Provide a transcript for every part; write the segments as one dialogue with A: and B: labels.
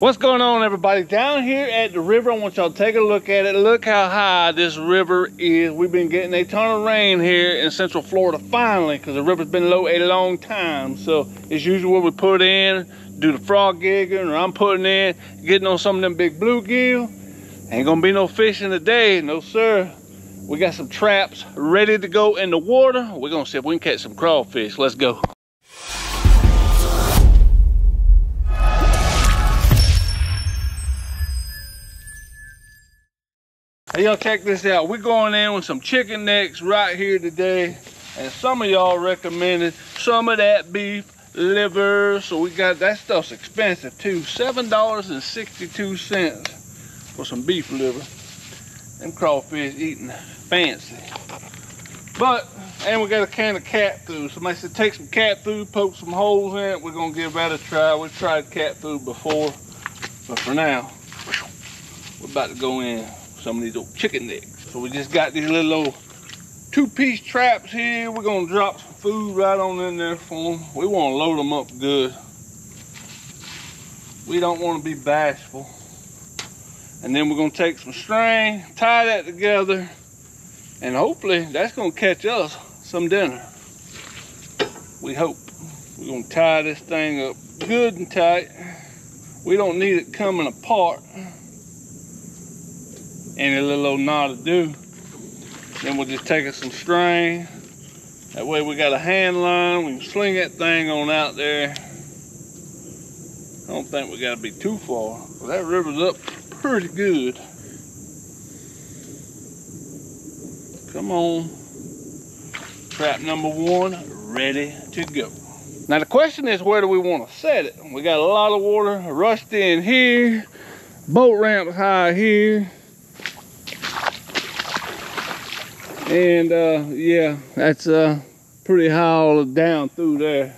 A: What's going on everybody? Down here at the river, I want y'all to take a look at it. Look how high this river is. We've been getting a ton of rain here in Central Florida finally because the river's been low a long time. So it's usually where we put in, do the frog gigging or I'm putting in, getting on some of them big bluegill. Ain't gonna be no fishing today, no sir. We got some traps ready to go in the water. We're gonna see if we can catch some crawfish. Let's go. Y'all check this out. We're going in with some chicken necks right here today. And some of y'all recommended some of that beef liver. So we got, that stuff's expensive too. $7.62 for some beef liver. Them crawfish eating fancy. But, and we got a can of cat food. Somebody said take some cat food, poke some holes in it. We're gonna give that a try. We've tried cat food before. But for now, we're about to go in some of these old chicken necks. So we just got these little old two-piece traps here. We're gonna drop some food right on in there for them. We wanna load them up good. We don't wanna be bashful. And then we're gonna take some string, tie that together, and hopefully that's gonna catch us some dinner. We hope. We're gonna tie this thing up good and tight. We don't need it coming apart any little old knot to do. Then we'll just take us some string. That way we got a hand line. We can sling that thing on out there. I don't think we gotta be too far. Well, that river's up pretty good. Come on. Trap number one, ready to go. Now the question is, where do we want to set it? We got a lot of water rushed in here. Boat ramp high here. And uh, yeah, that's uh, pretty high all down through there.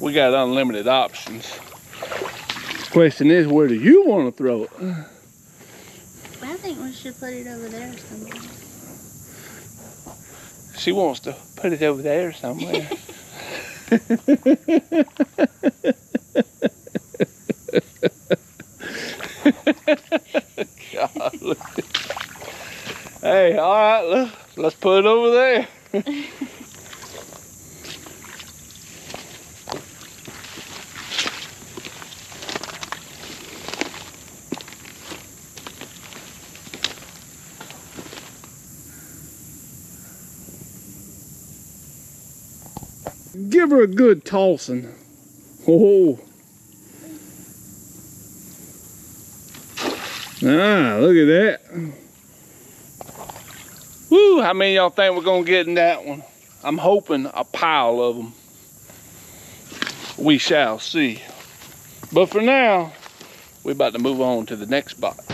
A: We got unlimited options. Question is, where do you want to throw it?
B: I think we should put it over there somewhere.
A: She wants to put it over there somewhere. Golly. Hey, all right, let's, let's put it over there. Give her a good tossing. Oh. Ah, look at that. Woo, how many y'all think we're gonna get in that one? I'm hoping a pile of them. We shall see. But for now, we're about to move on to the next spot.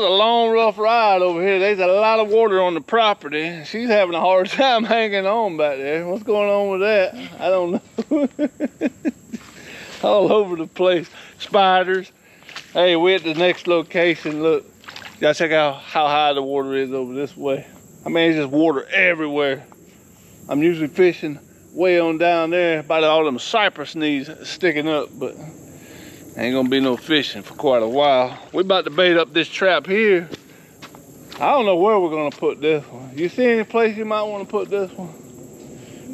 A: Rough ride over here. There's a lot of water on the property. She's having a hard time hanging on back there. What's going on with that? I don't know. All over the place. Spiders. Hey, we're at the next location. Look, y'all check out how high the water is over this way. I mean, it's just water everywhere. I'm usually fishing way on down there by all them cypress knees sticking up, but ain't gonna be no fishing for quite a while. We about to bait up this trap here. I don't know where we're gonna put this one. You see any place you might want to put this one?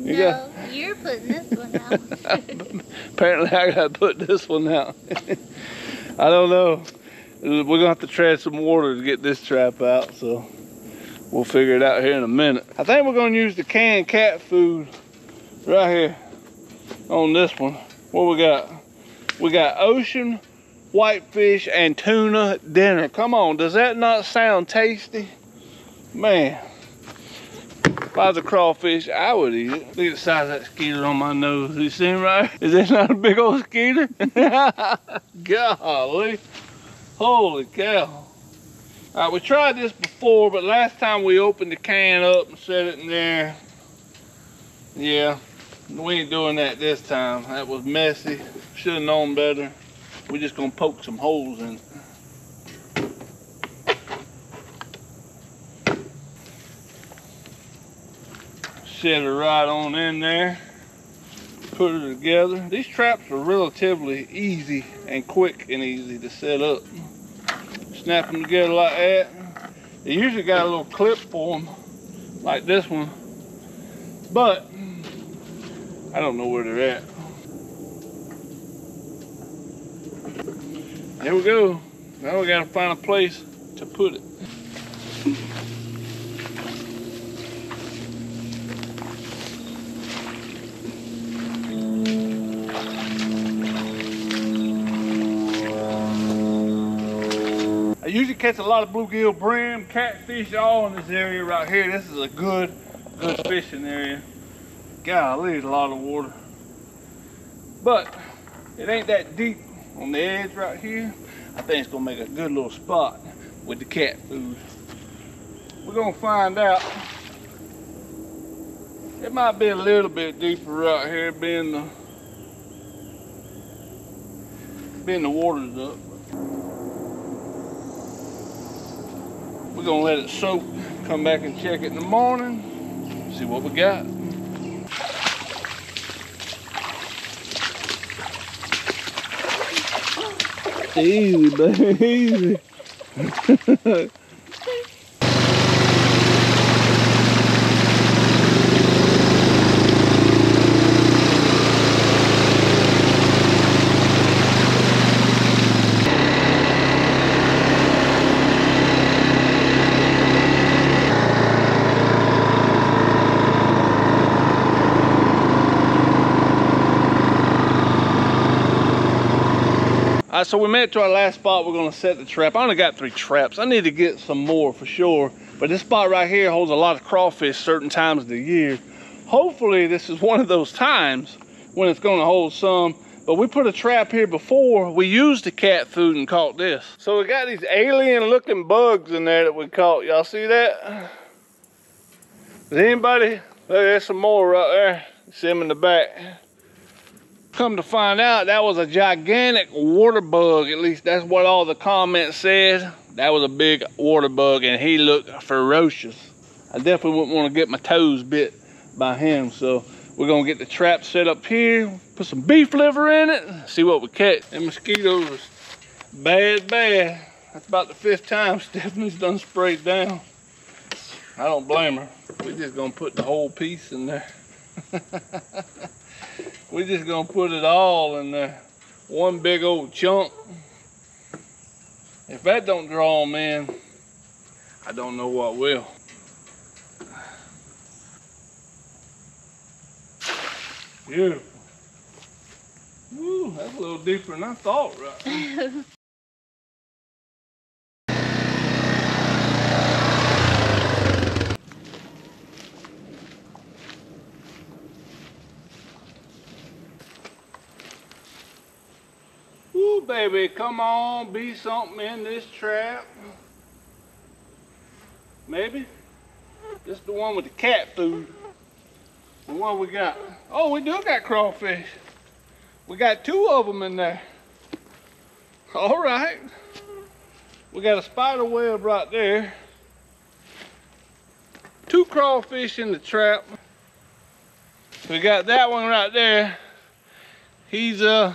B: You no, got... you're putting this one out.
A: Apparently I gotta put this one out. I don't know. We're gonna have to tread some water to get this trap out, so we'll figure it out here in a minute. I think we're gonna use the canned cat food right here on this one. What we got? We got ocean whitefish and tuna dinner. Come on, does that not sound tasty? Man, if I was a crawfish, I would eat it. Look at the size of that skeeter on my nose. You see right? Is that not a big old skeeter? Golly. Holy cow. All right, we tried this before, but last time we opened the can up and set it in there, yeah, we ain't doing that this time. That was messy. Should have known better. We're just gonna poke some holes in it. Set it right on in there. Put it together. These traps are relatively easy and quick and easy to set up. Snap them together like that. They usually got a little clip for them, like this one. But I don't know where they're at. There we go. Now we gotta find a place to put it. I usually catch a lot of bluegill, brim, catfish all in this area right here. This is a good, good fishing area. Golly, a lot of water. But it ain't that deep on the edge right here. I think it's gonna make a good little spot with the cat food. We're gonna find out. It might be a little bit deeper right here, being the being the water's up. We're gonna let it soak, come back and check it in the morning, see what we got. Easy, baby, so we made it to our last spot. We're gonna set the trap. I only got three traps. I need to get some more for sure. But this spot right here holds a lot of crawfish certain times of the year. Hopefully this is one of those times when it's gonna hold some. But we put a trap here before. We used the cat food and caught this. So we got these alien looking bugs in there that we caught. Y'all see that? Does anybody? Look, there's some more right there. See them in the back. Come to find out, that was a gigantic water bug. At least that's what all the comments said. That was a big water bug and he looked ferocious. I definitely wouldn't want to get my toes bit by him. So we're gonna get the trap set up here, put some beef liver in it, see what we catch. And mosquitoes is bad, bad. That's about the fifth time Stephanie's done sprayed down. I don't blame her. We're just gonna put the whole piece in there. We're just gonna put it all in there. One big old chunk. If that don't draw them in, I don't know what will. Beautiful. Woo, that's a little deeper than I thought, right? baby, come on, be something in this trap. Maybe. This the one with the cat food. And what we got? Oh, we do got crawfish. We got two of them in there. All right. We got a spider web right there. Two crawfish in the trap. We got that one right there. He's uh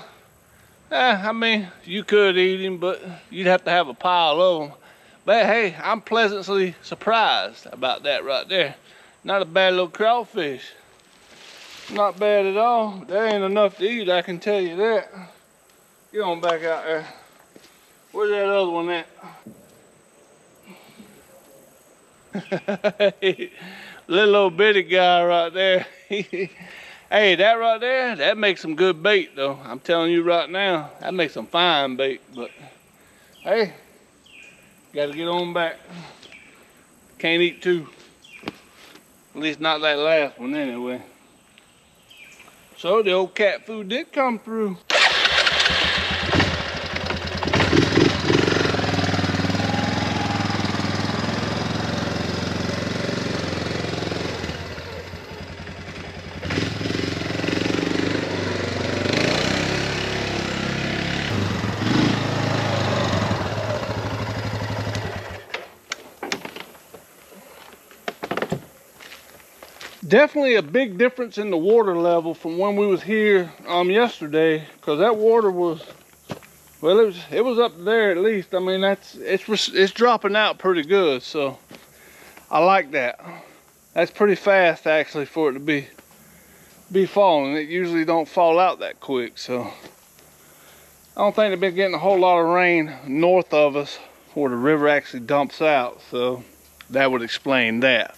A: Eh, I mean, you could eat him, but you'd have to have a pile of them. But hey, I'm pleasantly surprised about that right there. Not a bad little crawfish. Not bad at all. There ain't enough to eat, I can tell you that. Get on back out there. Where's that other one at? Little old bitty guy right there. Hey, that right there, that makes some good bait though. I'm telling you right now, that makes some fine bait, but hey, gotta get on back. Can't eat two. At least not that last one anyway. So the old cat food did come through. Definitely a big difference in the water level from when we was here um yesterday, because that water was well, it was it was up there at least. I mean, that's it's it's dropping out pretty good, so I like that. That's pretty fast actually for it to be be falling. It usually don't fall out that quick, so I don't think they've been getting a whole lot of rain north of us where the river actually dumps out, so that would explain that.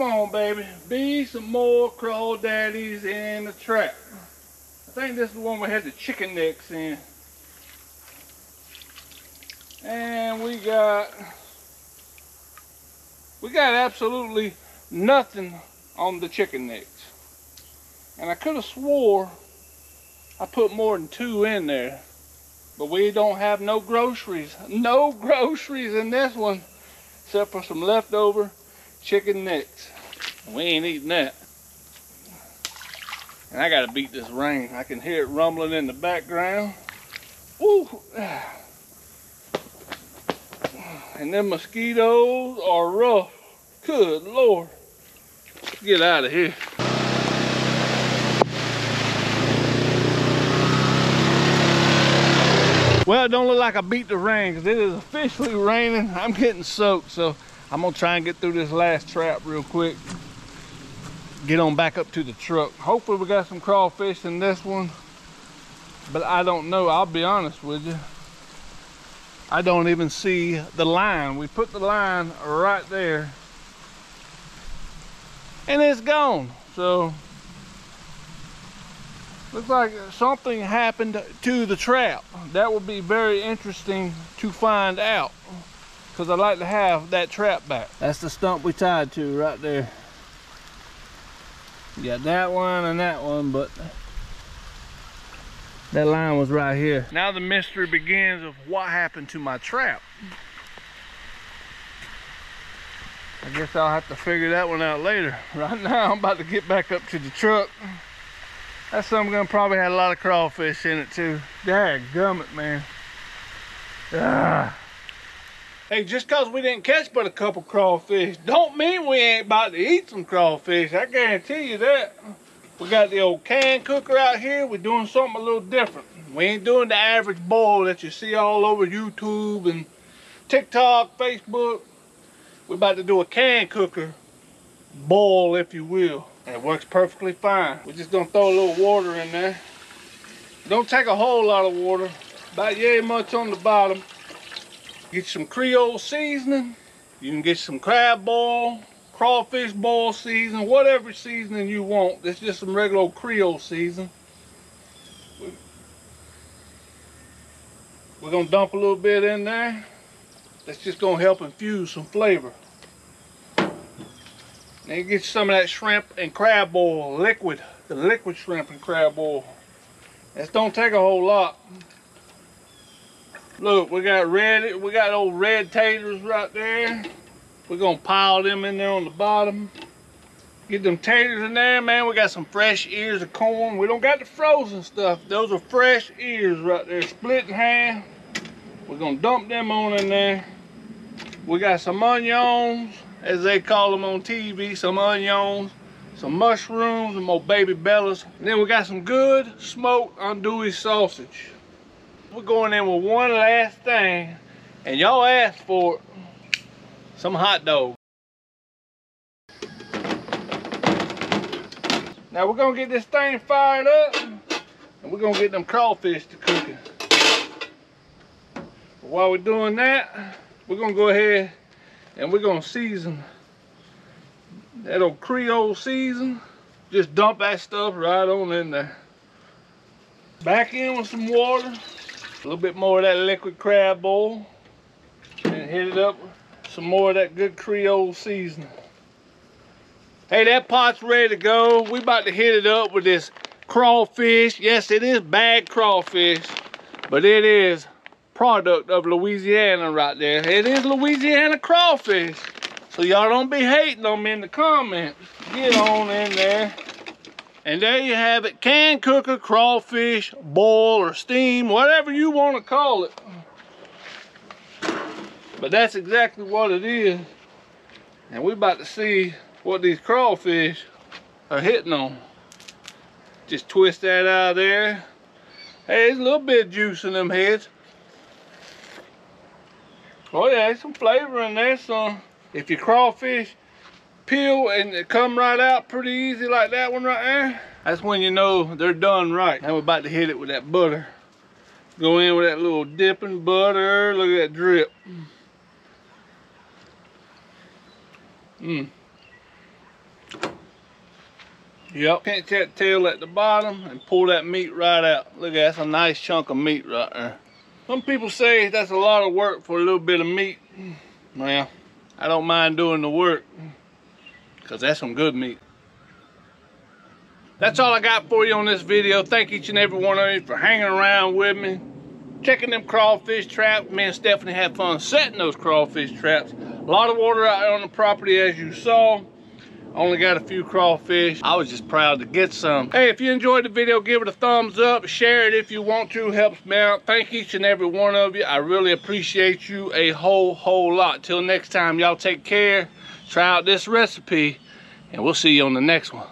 A: Come on, baby. Be some more crawdaddies in the trap. I think this is the one we had the chicken necks in. And we got, we got absolutely nothing on the chicken necks. And I could have swore I put more than two in there. But we don't have no groceries. No groceries in this one except for some leftover chicken necks. We ain't eating that. And I gotta beat this rain. I can hear it rumbling in the background. Woo! And them mosquitoes are rough. Good Lord. Get out of here. Well, it don't look like I beat the rain because it is officially raining. I'm getting soaked, so I'm gonna try and get through this last trap real quick. Get on back up to the truck. Hopefully we got some crawfish in this one. But I don't know, I'll be honest with you. I don't even see the line. We put the line right there. And it's gone. So, looks like something happened to the trap. That would be very interesting to find out because I like to have that trap back. That's the stump we tied to right there. You got that one and that one, but that line was right here. Now the mystery begins of what happened to my trap. I guess I'll have to figure that one out later. Right now, I'm about to get back up to the truck. That something gonna probably had a lot of crawfish in it too. Dad gummit, man. Ah. Hey, just cause we didn't catch but a couple crawfish, don't mean we ain't about to eat some crawfish. I guarantee you that. We got the old can cooker out here. We're doing something a little different. We ain't doing the average boil that you see all over YouTube and TikTok, Facebook. We're about to do a can cooker boil, if you will. And it works perfectly fine. We're just gonna throw a little water in there. Don't take a whole lot of water. About yay much on the bottom. Get some Creole seasoning. You can get some crab boil, crawfish boil seasoning, whatever seasoning you want. It's just some regular old Creole seasoning. We're gonna dump a little bit in there. That's just gonna help infuse some flavor. Then get some of that shrimp and crab oil, liquid, the liquid shrimp and crab oil. This don't take a whole lot. Look, we got red, we got old red taters right there. We're gonna pile them in there on the bottom. Get them taters in there, man. We got some fresh ears of corn. We don't got the frozen stuff. Those are fresh ears right there, split in half. We're gonna dump them on in there. We got some onions, as they call them on TV, some onions, some mushrooms, and more baby bellas. And then we got some good smoked andouille sausage. We're going in with one last thing, and y'all asked for some hot dog. Now we're gonna get this thing fired up, and we're gonna get them crawfish to cooking. While we're doing that, we're gonna go ahead and we're gonna season that old Creole season. Just dump that stuff right on in there. Back in with some water. A little bit more of that liquid crab oil. And hit it up some more of that good Creole seasoning. Hey, that pot's ready to go. We about to hit it up with this crawfish. Yes, it is bad crawfish, but it is product of Louisiana right there. It is Louisiana crawfish. So y'all don't be hating me in the comments. Get on in there. And there you have it, can cooker, crawfish, boil or steam, whatever you want to call it. But that's exactly what it is. And we're about to see what these crawfish are hitting on. Just twist that out of there. Hey, there's a little bit of juice in them heads. Oh yeah, there's some flavor in there, son. If your crawfish peel and it come right out pretty easy like that one right there, that's when you know they're done right. Now we're about to hit it with that butter. Go in with that little dipping butter. Look at that drip. Mmm. Yep. Pinch that tail at the bottom and pull that meat right out. Look at that, that's a nice chunk of meat right there. Some people say that's a lot of work for a little bit of meat. Well, I don't mind doing the work because that's some good meat. That's all I got for you on this video. Thank each and every one of you for hanging around with me, checking them crawfish traps. Me and Stephanie had fun setting those crawfish traps. A lot of water out on the property as you saw. Only got a few crawfish. I was just proud to get some. Hey, if you enjoyed the video, give it a thumbs up. Share it if you want to. Helps me out. Thank each and every one of you. I really appreciate you a whole, whole lot. Till next time, y'all take care. Try out this recipe, and we'll see you on the next one.